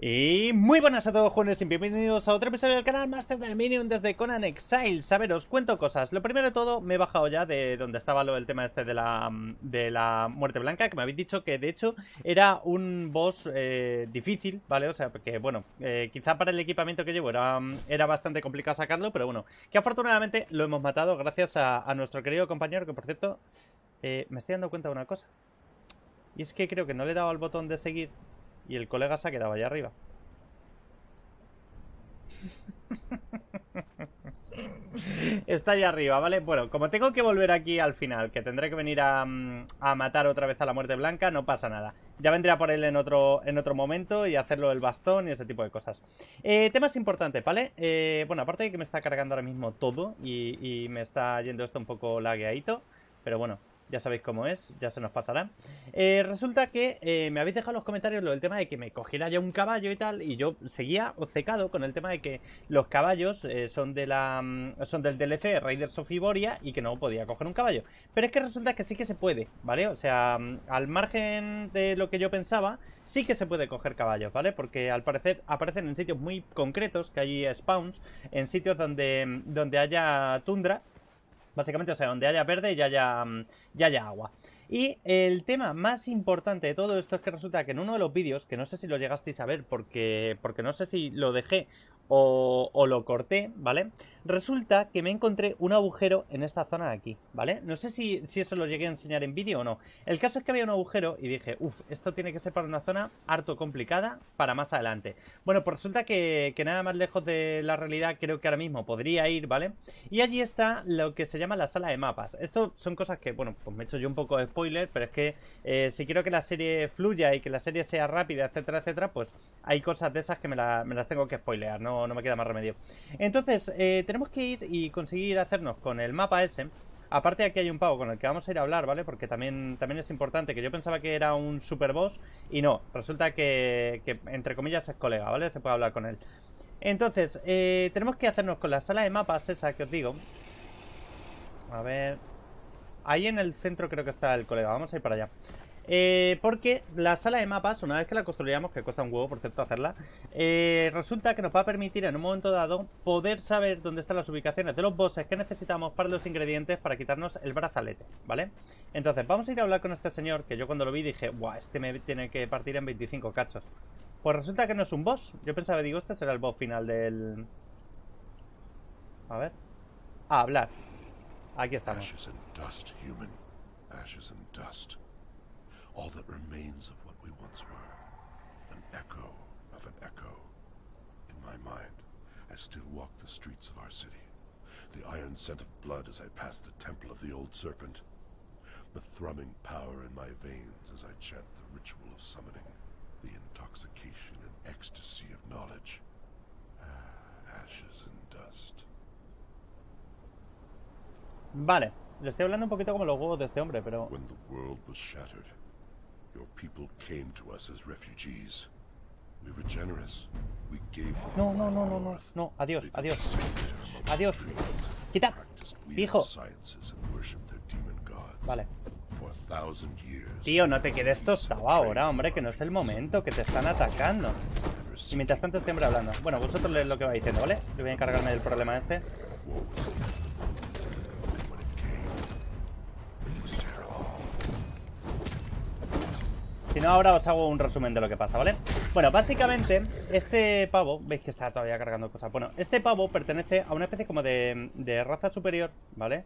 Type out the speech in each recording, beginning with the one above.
Y muy buenas a todos jóvenes y bienvenidos a otro episodio del canal Master del Minion desde Conan Exile. A ver, os cuento cosas. Lo primero de todo, me he bajado ya de donde estaba lo del tema este de la, de la muerte blanca, que me habéis dicho que de hecho era un boss eh, difícil, ¿vale? O sea, que bueno, eh, quizá para el equipamiento que llevo era, era bastante complicado sacarlo, pero bueno, que afortunadamente lo hemos matado gracias a, nuestro querido compañero, que por cierto, eh, me estoy dando cuenta de una cosa. Y es que creo que no le he dado al botón de seguir y el colega se ha quedado allá arriba. Está allá arriba, ¿vale? Bueno, como tengo que volver aquí al final, que tendré que venir a, mm, matar otra vez a la muerte blanca, no pasa nada. Ya vendría por él en otro, en otro momento y hacerlo el bastón y ese tipo de cosas. Eh, temas importantes, ¿vale? Eh, bueno, aparte de que me está cargando ahora mismo todo y, y me está yendo esto un poco lagueadito, pero bueno, ya sabéis cómo es, ya se nos pasará. Eh, resulta que eh, me habéis dejado en los comentarios lo del tema de que me cogiera ya un caballo y tal, y yo seguía obcecado con el tema de que los caballos eh, son de la mm, son del DLC Raiders of Iboria y que no podía coger un caballo. Pero es que resulta que sí que se puede, ¿vale? O sea, mm, al margen de lo que yo pensaba, sí que se puede coger caballos, ¿vale? Porque al parecer aparecen en sitios muy concretos, que hay spawns, en sitios donde, mm, donde haya tundra Básicamente, o sea, donde haya verde y haya, mm, ya haya agua. Y el tema más importante de todo esto es que resulta que en uno de los vídeos, que no sé si lo llegasteis a ver porque, porque no sé si lo dejé o, lo corté, ¿vale? Resulta que me encontré un agujero en esta zona de aquí, ¿vale? No sé si, si eso lo llegué a enseñar en vídeo o no. El caso es que había un agujero y dije, uff, esto tiene que ser para una zona harto complicada para más adelante. Bueno, pues resulta que, que, nada más lejos de la realidad creo que ahora mismo podría ir, ¿vale? Y allí está lo que se llama la sala de mapas. Esto son cosas que, bueno, pues me he hecho yo un poco de spoiler, pero es que eh, si quiero que la serie fluya y que la serie sea rápida, etcétera, etcétera, pues hay cosas de esas que me, las tengo que spoilear, ¿no? no, me queda más remedio. Entonces, eh, tenemos que ir y conseguir hacernos con el mapa ese. Aparte aquí hay un pavo con el que vamos a ir a hablar, ¿vale? Porque también, también es importante, que yo pensaba que era un super boss y no, resulta que, entre comillas es colega, ¿vale? Se puede hablar con él. Entonces, eh, tenemos que hacernos con la sala de mapas esa que os digo. A ver... Ahí en el centro creo que está el colega, vamos a ir para allá. Eh, porque la sala de mapas, una vez que la construyamos, que cuesta un huevo, por cierto, hacerla, eh, resulta que nos va a permitir en un momento dado poder saber dónde están las ubicaciones de los bosses que necesitamos para los ingredientes para quitarnos el brazalete, ¿vale? Entonces, vamos a ir a hablar con este señor, que yo cuando lo vi dije, guau, este me tiene que partir en 25 cachos. Pues resulta que no es un boss. Yo pensaba, digo, este será el boss final del... A ver. A hablar. Aquí estamos. All that remains of what we once were. An echo of an echo. In my mind, I still walk the streets of our city. The iron scent of blood as I pass the temple of the old serpent. The thrumming power in my veins as I chant the ritual of summoning. The intoxication and ecstasy of knowledge. Ah, ashes and dust. Vale, le estoy hablando un poquito como los huevos de este hombre, pero... When the world was shattered, Your people came to us as refugees. We were generous. We gave no, no, no, no, no, no. Adiós, adiós. Adiós. Quita. Hijo. Vale. Tío, no te quedes tostado ahora, hombre, que no es el momento, que te están atacando. Y mientras tanto estoy hablando. Bueno, vosotros leed lo que va diciendo, ¿vale? Yo voy a encargarme del problema este. Si no, ahora os hago un resumen de lo que pasa, ¿vale? Bueno, básicamente, este pavo... Veis que está todavía cargando cosas. Bueno, este pavo pertenece a una especie como de, raza superior, ¿vale?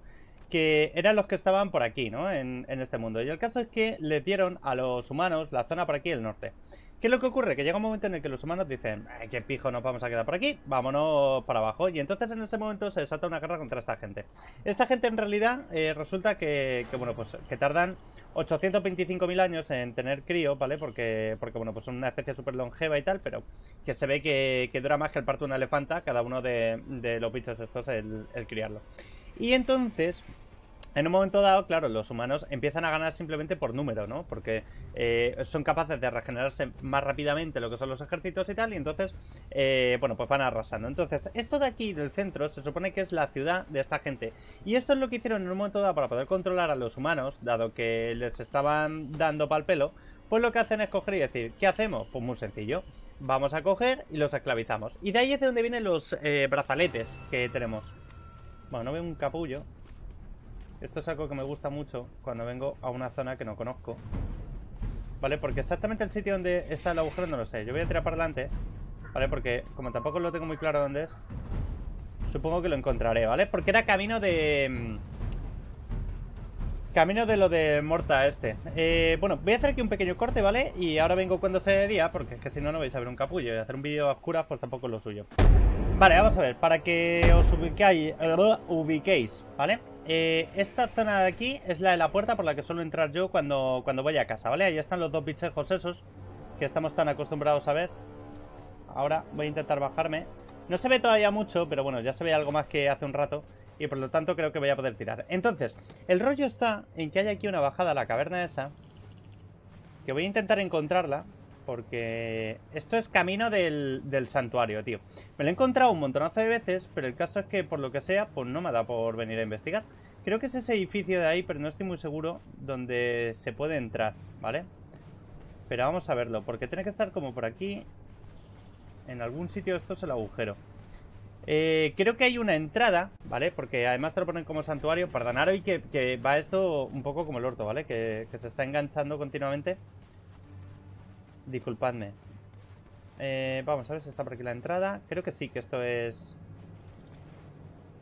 Que eran los que estaban por aquí, ¿no? En, en este mundo. Y el caso es que le dieron a los humanos la zona por aquí del norte. ¿Qué es lo que ocurre? Que llega un momento en el que los humanos dicen, qué pijo nos vamos a quedar por aquí, vámonos para abajo. Y entonces en ese momento se desata una guerra contra esta gente. Esta gente en realidad eh, resulta que, bueno, pues que tardan 825.000 años en tener crío, ¿vale? Porque, porque bueno, pues son una especie súper longeva y tal, pero que se ve que, dura más que el parto de una elefanta, cada uno de, los bichos estos, el, el criarlo. Y entonces, en un momento dado, claro, los humanos empiezan a ganar simplemente por número, ¿no? Porque eh, son capaces de regenerarse más rápidamente lo que son los ejércitos y tal, y entonces, eh, bueno, pues van arrasando. Entonces, esto de aquí, del centro, se supone que es la ciudad de esta gente. Y esto es lo que hicieron en un momento dado para poder controlar a los humanos, dado que les estaban dando pal pelo, pues lo que hacen es coger y decir, ¿qué hacemos? Pues muy sencillo vamos a coger y los esclavizamos. Y de ahí es de donde vienen los eh, brazaletes que tenemos. Bueno, no veo un capullo. Esto es algo que me gusta mucho cuando vengo a una zona que no conozco. ¿Vale? Porque exactamente el sitio donde está el agujero no lo sé. Yo voy a tirar para adelante. ¿Vale? Porque como tampoco lo tengo muy claro dónde es. Supongo que lo encontraré, ¿vale? Porque era camino de... Mm, camino de lo de Morta este. Eh, bueno, voy a hacer aquí un pequeño corte, ¿vale? Y ahora vengo cuando sea de día, porque es que si no, no vais a ver un capullo. Y hacer un vídeo a oscuras, pues tampoco es lo suyo. Vale, vamos a ver. Para que os ubiquéis, ubiquéis ¿vale? Eh, esta zona de aquí es la de la puerta por la que suelo entrar yo cuando, cuando voy a casa, ¿vale? Ahí están los dos bichejos esos que estamos tan acostumbrados a ver. Ahora voy a intentar bajarme. No se ve todavía mucho, pero bueno, ya se ve algo más que hace un rato. Y por lo tanto creo que voy a poder tirar. Entonces, el rollo está en que hay aquí una bajada a la caverna esa. Que voy a intentar encontrarla. Porque esto es camino del, del, santuario, tío. Me lo he encontrado un montonazo de veces, pero el caso es que por lo que sea, pues no me da por venir a investigar. Creo que es ese edificio de ahí, pero no estoy muy seguro donde se puede entrar, ¿vale? Pero vamos a verlo, porque tiene que estar como por aquí en algún sitio esto es el agujero. Eh, creo que hay una entrada, ¿vale? Porque además te lo ponen como santuario. Perdonad hoy que, que va esto un poco como el orto, ¿vale? Que, se está enganchando continuamente. Disculpadme. Eh, vamos a ver si está por aquí la entrada. Creo que sí, que esto es...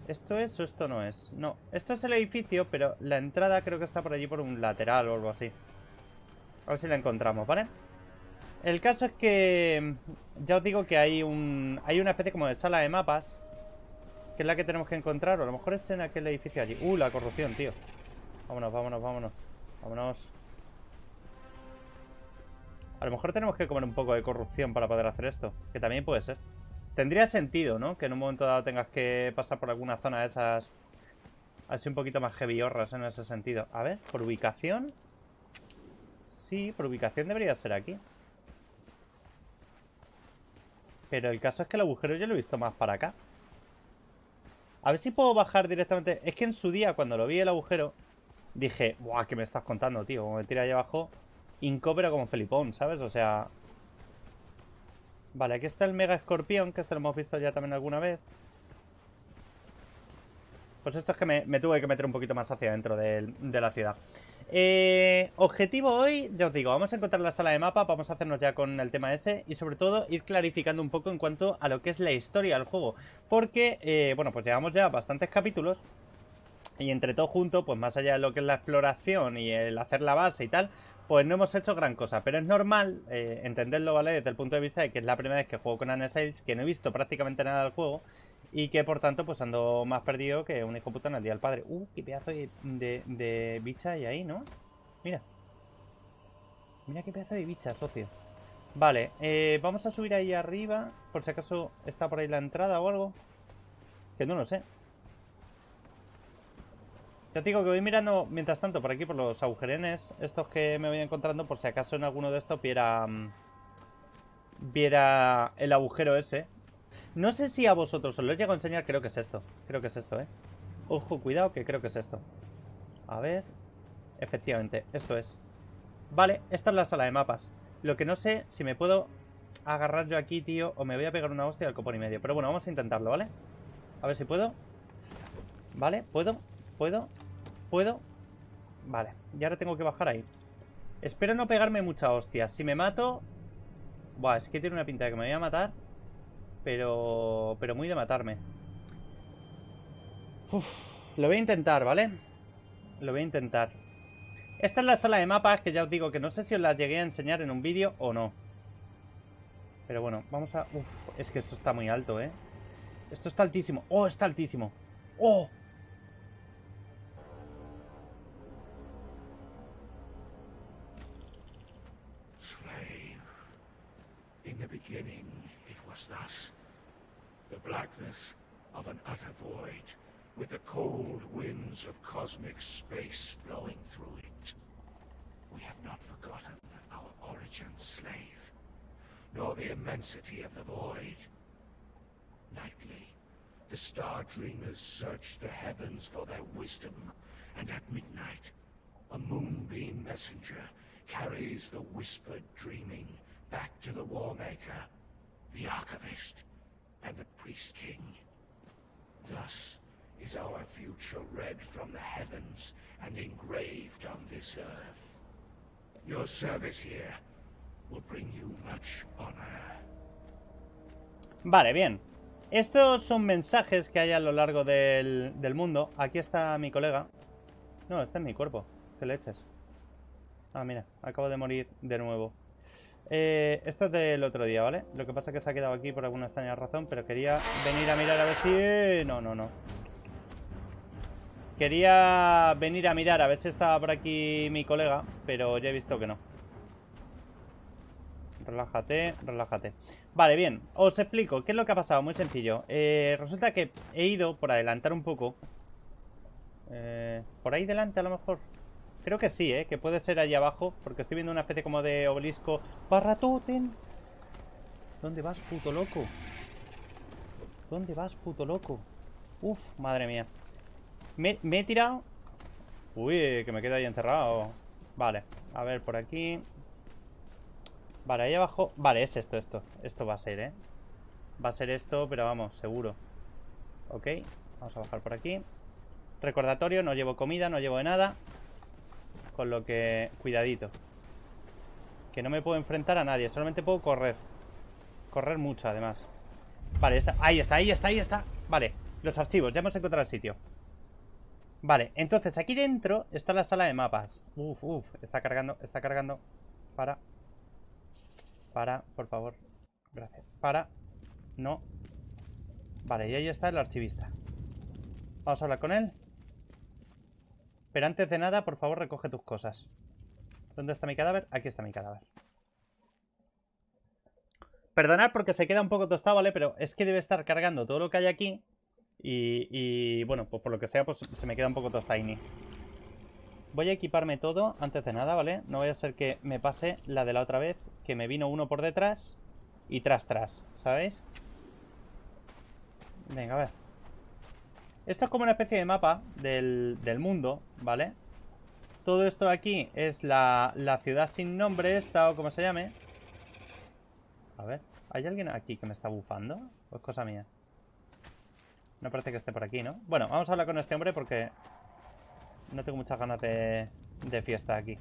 ¿Esto es o esto no es? No, esto es el edificio, pero la entrada creo que está por allí por un lateral o algo así. A ver si la encontramos, ¿vale? el caso es que ya os digo que hay un hay una especie como de sala de mapas que es la que tenemos que encontrar o a lo mejor es en aquel edificio allí. Uh, la corrupción, tío. Vámonos, vámonos, vámonos. Vámonos. A lo mejor tenemos que comer un poco de corrupción para poder hacer esto, que también puede ser. Tendría sentido, ¿no? Que en un momento dado tengas que pasar por alguna zona de esas así un poquito más heavy en ese sentido. A ver, por ubicación. Sí, por ubicación debería ser aquí. Pero el caso es que el agujero yo lo he visto más para acá. A ver si puedo bajar directamente. Es que en su día, cuando lo vi el agujero, dije, ¡buah! ¿Qué me estás contando, tío? Como me tira ahí abajo, Inco, pero como Felipón, ¿sabes? O sea... Vale, aquí está el Mega Escorpión, que este lo hemos visto ya también alguna vez. Pues esto es que me, tuve que meter un poquito más hacia dentro de la ciudad. Eh, objetivo hoy, ya os digo, vamos a encontrar la sala de mapa, vamos a hacernos ya con el tema ese y sobre todo ir clarificando un poco en cuanto a lo que es la historia del juego. Porque, eh, bueno, pues llevamos ya bastantes capítulos y entre todo junto, pues más allá de lo que es la exploración y el hacer la base y tal, pues no hemos hecho gran cosa. Pero es normal eh, entenderlo, ¿vale? Desde el punto de vista de que es la primera vez que juego con Anne que no he visto prácticamente nada del juego y que por tanto pues ando más perdido que un hijo puta en el día del padre. Uh, qué pedazo de, de, bicha hay ahí, ¿no? Mira. Mira qué pedazo de bicha, socio. Vale, eh, vamos a subir ahí arriba. Por si acaso está por ahí la entrada o algo. Que no lo sé. Ya te digo que voy mirando mientras tanto por aquí por los agujerenes. Estos que me voy encontrando. Por si acaso en alguno de estos viera... Mm, viera el agujero ese. No sé si a vosotros os lo llego a enseñar, creo que es esto. Creo que es esto, ¿eh? Ojo, cuidado, que creo que es esto. A ver... Efectivamente, esto es. Vale, esta es la sala de mapas. Lo que no sé si me puedo agarrar yo aquí, tío, o me voy a pegar una hostia al copón y medio. Pero bueno, vamos a intentarlo, ¿vale? A ver si puedo. Vale, puedo, puedo, puedo. Vale, y ahora tengo que bajar ahí. Espero no pegarme mucha hostia. Si me mato... Buah, es que tiene una pinta de que me voy a matar. Pero, pero muy de matarme. lo voy a intentar, ¿vale? Lo voy a intentar. Esta es la sala de mapas que ya os digo que no sé si os la llegué a enseñar en un vídeo o no. Pero bueno, vamos a... Uf, es que esto está muy alto, ¿eh? Esto está altísimo. ¡Oh, está altísimo! ¡Oh! With the cold winds of cosmic space blowing through it. We have not forgotten our origin, slave, nor the immensity of the void. Nightly, the Star Dreamers search the heavens for their wisdom, and at midnight, a moonbeam messenger carries the whispered dreaming back to the Warmaker. the Archivist, and the Priest King. Thus is our future read from the heavens and engraved on this earth. Your service here will bring you much honor. Vale, bien. Estos son mensajes que hay a lo largo del, del mundo. Aquí está mi colega. No, este es mi cuerpo. ¿Qué leches? Ah, mira, acabo de morir de nuevo. Eh, esto es del otro día, ¿vale? Lo que pasa es que se ha quedado aquí por alguna extraña razón, pero quería venir a mirar a ver si... No, no, no. Quería venir a mirar a ver si estaba por aquí mi colega, pero ya he visto que no. Relájate, relájate. Vale, bien, os explico qué es lo que ha pasado, muy sencillo. Eh, resulta que he ido, por adelantar un poco... Eh, por ahí delante a lo mejor Creo que sí, ¿eh? Que puede ser allá abajo, porque estoy viendo una especie como de obelisco barra ¿Dónde vas, puto loco? ¿Dónde vas, puto loco? Uf, madre mía. Me, me he tirado... Uy, que me quedo ahí encerrado. Vale, a ver, por aquí... Vale, ahí abajo... Vale, es esto, esto. Esto va a ser, ¿eh? Va a ser esto, pero vamos, seguro. Ok, vamos a bajar por aquí. Recordatorio, no llevo comida, no llevo de nada. Con lo que... Cuidadito. Que no me puedo enfrentar a nadie. Solamente puedo correr. Correr mucho, además. Vale, está, ahí está, ahí está, ahí está. Vale, los archivos. Ya hemos encontrado el sitio. Vale, entonces aquí dentro está la sala de mapas. Uf, uf. Está cargando, está cargando. Para. Para, por favor. Gracias. Para. No. Vale, y ahí está el archivista. Vamos a hablar con él. Pero antes de nada, por favor, recoge tus cosas. ¿Dónde está mi cadáver? Aquí está mi cadáver. Perdonad porque se queda un poco tostado, ¿vale? Pero es que debe estar cargando todo lo que hay aquí. Y, bueno, pues por lo que sea, pues se me queda un poco tostaini. Voy a equiparme todo antes de nada, ¿vale? No vaya a ser que me pase la de la otra vez, que me vino uno por detrás y tras tras, ¿sabéis? Venga, a ver. Esto es como una especie de mapa del, mundo, ¿vale? Todo esto de aquí es la, ciudad sin nombre esta o como se llame. A ver, ¿hay alguien aquí que me está bufando? ¿O es cosa mía? No parece que esté por aquí, ¿no? Bueno, vamos a hablar con este hombre porque no tengo muchas ganas de, de fiesta aquí.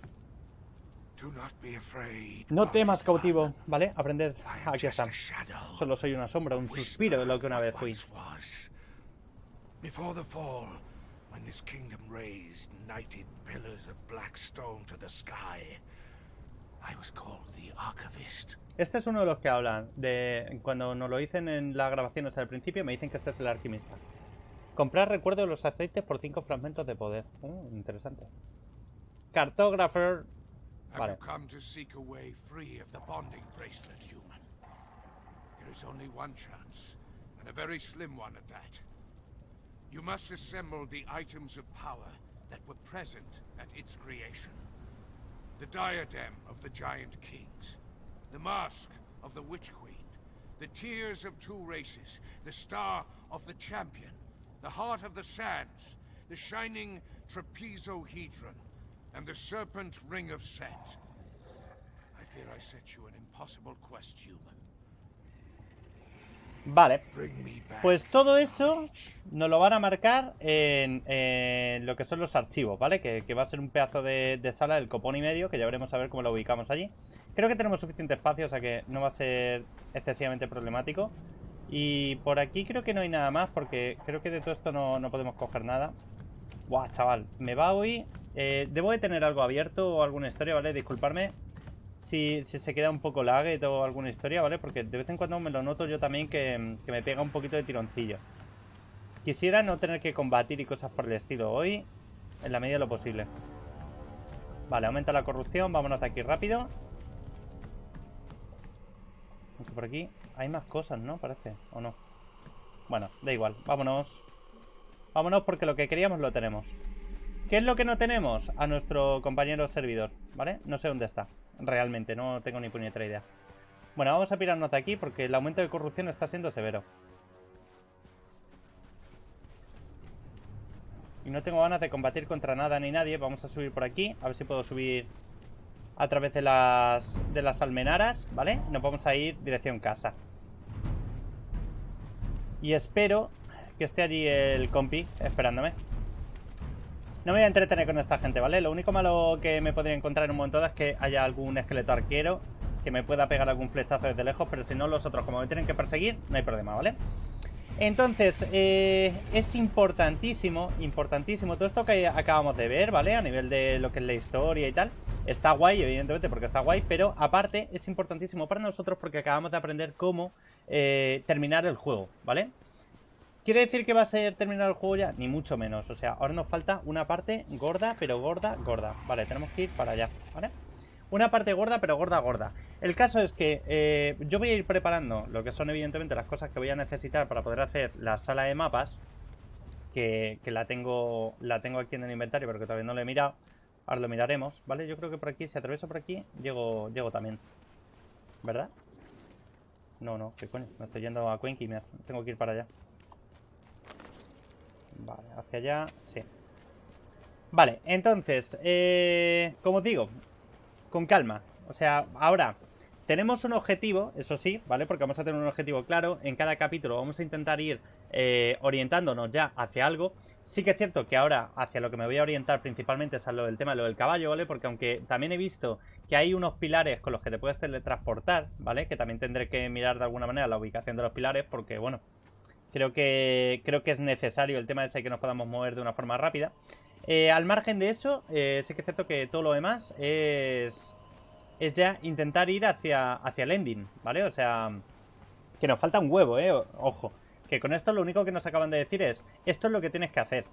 No temas, cautivo, ¿vale? Aprender. Aquí está. Solo soy una sombra, un suspiro de lo que una vez fui. Before the fall, when this kingdom raised knighted pillars of black stone to the sky, Este es uno de los que hablan. De cuando nos lo dicen en la grabación hasta el principio, me dicen que este es el alquimista. Comprar recuerdo de los aceites por cinco fragmentos de poder. Uh, interesante. Cartographer. Vale. Have you come to seek a way free of the bonding bracelet, human? There is only one chance, and a very slim one at that. You must assemble the items of power that were present at its creation. The diadem of the Giant Kings, the mask of the Witch Queen, the tears of two races, the star of the champion, the heart of the sands, the shining trapezohedron, and the serpent ring of Set. I fear I set you an impossible quest, human. Vale. Pues todo eso nos lo van a marcar en, lo que son los archivos, ¿vale? Que, va a ser un pedazo de, sala del copón y medio, que ya veremos a ver cómo lo ubicamos allí. Creo que tenemos suficiente espacio, o sea que no va a ser excesivamente problemático. Y por aquí creo que no hay nada más, porque creo que de todo esto no, podemos coger nada. Buah, chaval, me va hoy... Eh, debo de tener algo abierto o alguna historia, ¿vale? Disculparme si, se queda un poco lag o alguna historia, ¿vale? Porque de vez en cuando me lo noto yo también que, me pega un poquito de tironcillo. Quisiera no tener que combatir y cosas por el estilo hoy, en la medida de lo posible. Vale, aumenta la corrupción, vámonos de aquí rápido. Aunque por aquí hay más cosas, ¿no? Parece, ¿o no? Bueno, da igual, vámonos. Vámonos porque lo que queríamos lo tenemos. ¿Qué es lo que no tenemos? A nuestro compañero servidor, ¿vale? No sé dónde está, realmente, no tengo ni puñetera idea. Bueno, vamos a pirarnos de aquí porque el aumento de corrupción está siendo severo. Y no tengo ganas de combatir contra nada ni nadie. Vamos a subir por aquí, a ver si puedo subir a través de las, de las almenaras, ¿vale? Nos vamos a ir dirección casa. Y espero que esté allí el compi esperándome. No me voy a entretener con esta gente, ¿vale? Lo único malo que me podría encontrar en un momento es que haya algún esqueleto arquero que me pueda pegar algún flechazo desde lejos, pero si no, los otros, como me tienen que perseguir, no hay problema, ¿vale? Entonces, eh, es importantísimo, importantísimo todo esto que acabamos de ver, ¿vale? A nivel de lo que es la historia y tal. Está guay, evidentemente, porque está guay, pero aparte es importantísimo para nosotros porque acabamos de aprender cómo eh, terminar el juego, ¿vale? ¿Quiere decir que va a ser terminar el juego ya? Ni mucho menos. O sea, ahora nos falta una parte gorda, pero gorda, gorda. Vale, tenemos que ir para allá, ¿vale? Una parte gorda, pero gorda, gorda. El caso es que eh, yo voy a ir preparando lo que son evidentemente las cosas que voy a necesitar para poder hacer la sala de mapas. Que, la, tengo, la tengo aquí en el inventario, pero que todavía no lo he mirado. Ahora lo miraremos, ¿vale? Yo creo que por aquí, si atravieso por aquí, llego, llego también. ¿Verdad? No, no, qué coño. Me estoy yendo a Quenky y tengo que ir para allá. Vale, hacia allá, sí. Vale, entonces, eh, como digo, con calma. O sea, ahora tenemos un objetivo, eso sí, ¿vale? Porque vamos a tener un objetivo claro. En cada capítulo vamos a intentar ir eh, orientándonos ya hacia algo. Sí que es cierto que ahora hacia lo que me voy a orientar principalmente es a lo del tema de lo del caballo, ¿vale? Porque aunque también he visto que hay unos pilares con los que te puedes teletransportar, ¿vale? Que también tendré que mirar de alguna manera la ubicación de los pilares porque, bueno, creo que, creo que es necesario el tema ese que nos podamos mover de una forma rápida. Eh, al margen de eso, eh, sí que es cierto que todo lo demás es, es ya intentar ir hacia, hacia el ending, ¿vale? O sea, que nos falta un huevo, ¿eh? Ojo, que con esto lo único que nos acaban de decir es, esto es lo que tienes que hacer.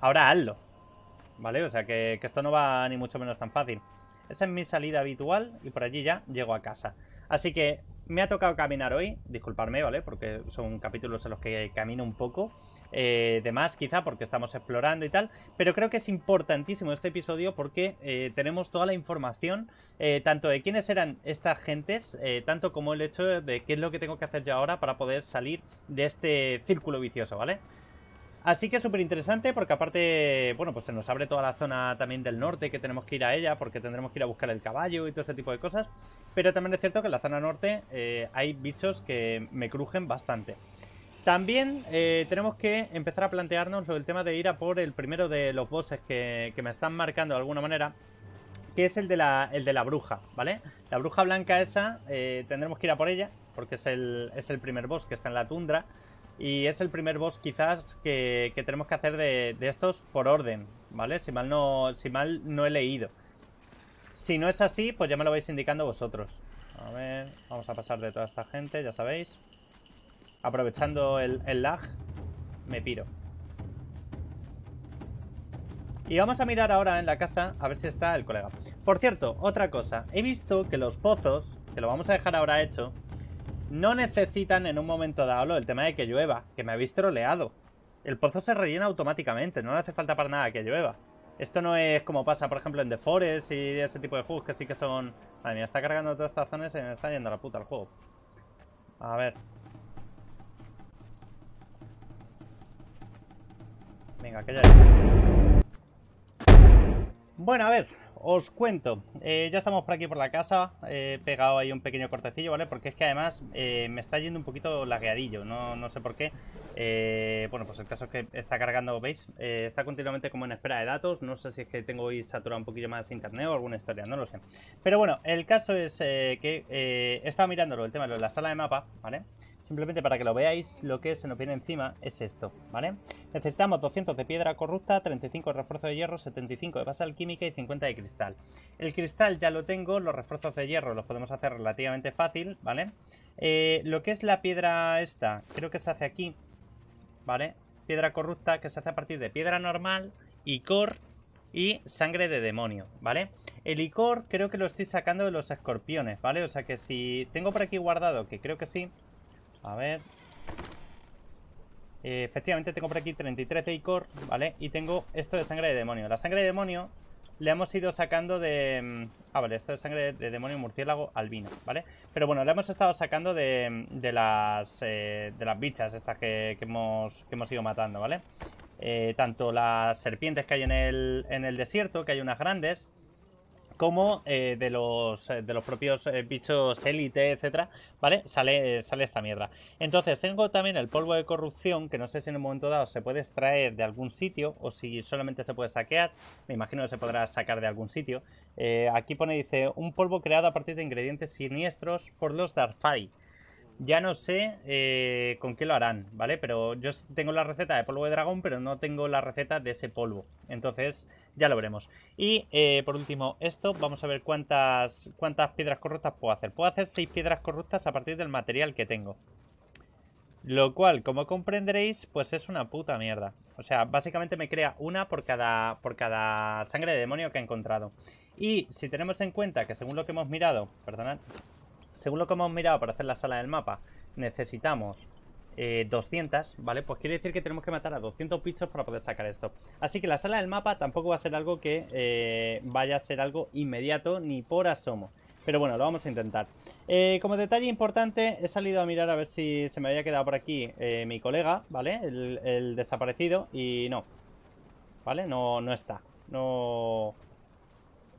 Ahora hazlo, ¿vale? O sea, que, que esto no va ni mucho menos tan fácil. Esa es mi salida habitual y por allí ya llego a casa. Así que me ha tocado caminar hoy, disculparme, ¿vale? Porque son capítulos en los que camino un poco eh, de más, quizá porque estamos explorando y tal, pero creo que es importantísimo este episodio porque eh, tenemos toda la información, eh, tanto de quiénes eran estas gentes, eh, tanto como el hecho de qué es lo que tengo que hacer yo ahora para poder salir de este círculo vicioso, ¿vale? Así que súper interesante porque aparte, bueno, pues se nos abre toda la zona también del norte que tenemos que ir a ella porque tendremos que ir a buscar el caballo y todo ese tipo de cosas. Pero también es cierto que en la zona norte hay bichos que me crujen bastante. También eh, tenemos que empezar a plantearnos el tema de ir a por el primero de los bosses que, me están marcando de alguna manera, que es el de la, el de la bruja, ¿vale? La bruja blanca esa, eh, tendremos que ir a por ella, porque es el, es el primer boss que está en la tundra, y es el primer boss quizás que, tenemos que hacer de, de, estos por orden, ¿vale? Si mal, no, si mal no he leído. Si no es así, pues ya me lo vais indicando vosotros. A ver, vamos a pasar de toda esta gente, ya sabéis. Aprovechando el, lag, me piro. Y vamos a mirar ahora en la casa a ver si está el colega. Por cierto, otra cosa. He visto que los pozos, que lo vamos a dejar ahora hecho, no necesitan en un momento dado el tema de que llueva, que me habéis troleado. El pozo se rellena automáticamente, no le hace falta para nada que llueva. Esto no es como pasa, por ejemplo, en The Forest y ese tipo de juegos que sí que son... Madre mía, está cargando todas estas zonas y me está yendo la puta el juego. A ver, Venga, que ya Bueno, a ver, os cuento. Eh, ya estamos por aquí por la casa. He pegado ahí un pequeño cortecillo, ¿vale? Porque es que además eh, me está yendo un poquito lagueadillo. No, no sé por qué. Eh, bueno, pues el caso es que está cargando, ¿veis? está continuamente como en espera de datos. No sé si es que tengo hoy saturado un poquillo más internet o alguna historia, no lo sé. Pero bueno, el caso es que he estado mirándolo, el tema de la sala de mapa, ¿vale? Simplemente para que lo veáis, lo que se nos viene encima es esto, ¿vale? Necesitamos 200 de piedra corrupta, 35 de refuerzo de hierro, 75 de base alquímica y 50 de cristal. El cristal ya lo tengo, los refuerzos de hierro los podemos hacer relativamente fácil, ¿vale? Eh, lo que es la piedra esta, creo que se hace aquí, ¿vale? Piedra corrupta que se hace a partir de piedra normal, icor y sangre de demonio, ¿vale? El icor creo que lo estoy sacando de los escorpiones, ¿vale? O sea que si tengo por aquí guardado, que creo que sí, a ver. Eh, efectivamente tengo por aquí 33 de Icor, ¿vale? Y tengo esto de sangre de demonio. La sangre de demonio le hemos ido sacando de... Mm, ah, vale, esto de sangre de demonio murciélago albino, ¿vale? Pero bueno, le hemos estado sacando de, de las eh, de las bichas estas que, hemos, que hemos ido matando, ¿vale? Eh, tanto las serpientes que hay en el, en el desierto, que hay unas grandes, como eh, de, los, eh, de los propios eh, bichos élite, etcétera, ¿vale? Sale, sale esta mierda. Entonces, tengo también el polvo de corrupción, que no sé si en un momento dado se puede extraer de algún sitio o si solamente se puede saquear. Me imagino que se podrá sacar de algún sitio. aquí pone, dice, un polvo creado a partir de ingredientes siniestros por los Darfai. Ya no sé eh, con qué lo harán, ¿vale? Pero yo tengo la receta de polvo de dragón, pero no tengo la receta de ese polvo. Entonces, ya lo veremos. Y eh, por último, esto, vamos a ver cuántas, cuántas piedras corruptas puedo hacer. Puedo hacer 6 piedras corruptas a partir del material que tengo. Lo cual, como comprenderéis, pues es una puta mierda. O sea, básicamente me crea una por cada, por cada sangre de demonio que he encontrado. Y si tenemos en cuenta que según lo que hemos mirado, perdonad, según lo que hemos mirado para hacer la sala del mapa, necesitamos 200, eh, ¿vale? Pues quiere decir que tenemos que matar a 200 bichos para poder sacar esto. Así que la sala del mapa tampoco va a ser algo que eh, vaya a ser algo inmediato ni por asomo. Pero bueno, lo vamos a intentar. Eh, como detalle importante, he salido a mirar a ver si se me había quedado por aquí mi colega, ¿vale? El, el, desaparecido y no. ¿Vale? No, no está. No...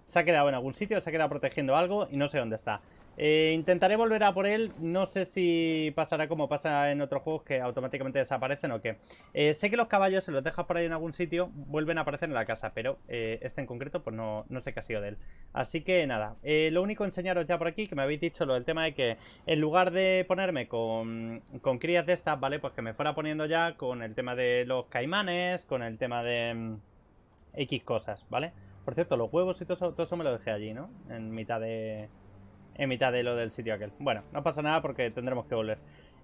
Se ha quedado en algún sitio, se ha quedado protegiendo algo y no sé dónde está. Eh, intentaré volver a por él. No sé si pasará como pasa en otros juegos que automáticamente desaparecen o qué. Eh, sé que los caballos, si los dejas por ahí en algún sitio, vuelven a aparecer en la casa, pero eh, este en concreto, pues no, no, sé qué ha sido de él. Así que nada, lo único enseñaros ya por aquí, que me habéis dicho lo del tema de que en lugar de ponerme con, con crías de estas, ¿vale? Pues que me fuera poniendo ya con el tema de los caimanes, con el tema de mm, X cosas, ¿vale? Por cierto, los huevos y todo todo eso me lo dejé allí, ¿no? En mitad de en mitad de lo del sitio aquel. Bueno, no pasa nada porque tendremos que volver.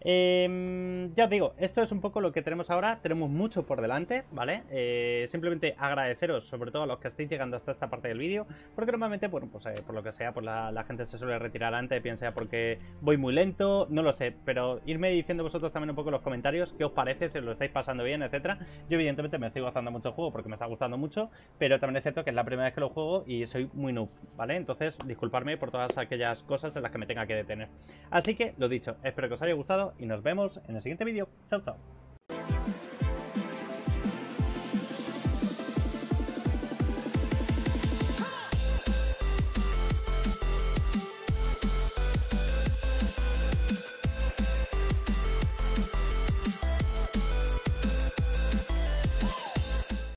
Eh, ya os digo, esto es un poco lo que tenemos ahora. Tenemos mucho por delante, ¿vale? Eh, simplemente agradeceros, sobre todo a los que estéis llegando hasta esta parte del vídeo, porque normalmente, bueno, pues eh, por lo que sea, pues la, gente se suele retirar antes, piensa porque voy muy lento, no lo sé, pero irme diciendo vosotros también un poco en los comentarios qué os parece, si os lo estáis pasando bien, etcétera. Yo, evidentemente, me estoy gozando mucho el juego porque me está gustando mucho, pero también es cierto que es la primera vez que lo juego y soy muy noob, ¿vale? Entonces, disculparme por todas aquellas cosas en las que me tenga que detener. Así que, lo dicho, espero que os haya gustado y nos vemos en el siguiente vídeo. Chao, chao.